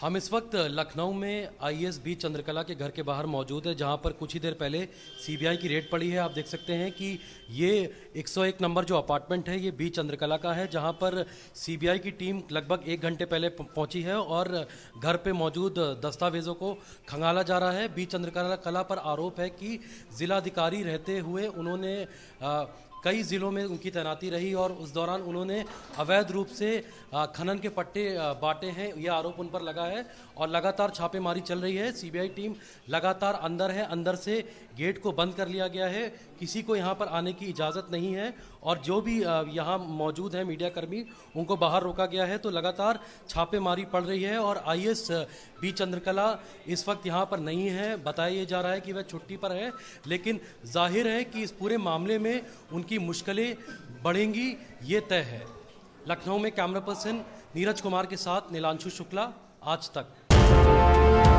हम इस वक्त लखनऊ में आईएएस बी चंद्रकला के घर के बाहर मौजूद है, जहाँ पर कुछ ही देर पहले सीबीआई की रेड पड़ी है। आप देख सकते हैं कि ये 101 नंबर जो अपार्टमेंट है, ये बी चंद्रकला का है, जहाँ पर सीबीआई की टीम लगभग एक घंटे पहले पहुँची है और घर पे मौजूद दस्तावेजों को खंगाला जा रहा है। बी चंद्रकला कला पर आरोप है कि जिलाधिकारी रहते हुए उन्होंने कई ज़िलों में उनकी तैनाती रही और उस दौरान उन्होंने अवैध रूप से खनन के पट्टे बांटे हैं। यह आरोप उन पर लगा है और लगातार छापेमारी चल रही है। सीबीआई टीम लगातार अंदर है, अंदर से गेट को बंद कर लिया गया है। किसी को यहाँ पर आने की इजाज़त नहीं है और जो भी यहाँ मौजूद है मीडियाकर्मी, उनको बाहर रोका गया है। तो लगातार छापेमारी पड़ रही है और आई एस बी चंद्रकला इस वक्त यहाँ पर नहीं है। बताया जा रहा है कि वह छुट्टी पर है, लेकिन ज़ाहिर है कि इस पूरे मामले में उनकी मुश्किलें बढ़ेंगी, ये तय है। लखनऊ में कैमरा पर्सन नीरज कुमार के साथ नीलांशु शुक्ला, आज तक।